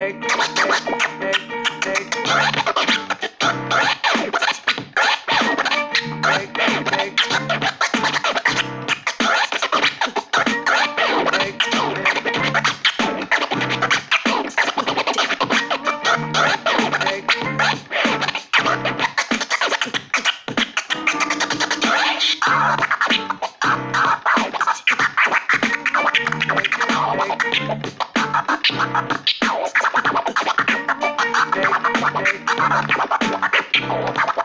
Ha ha Oh,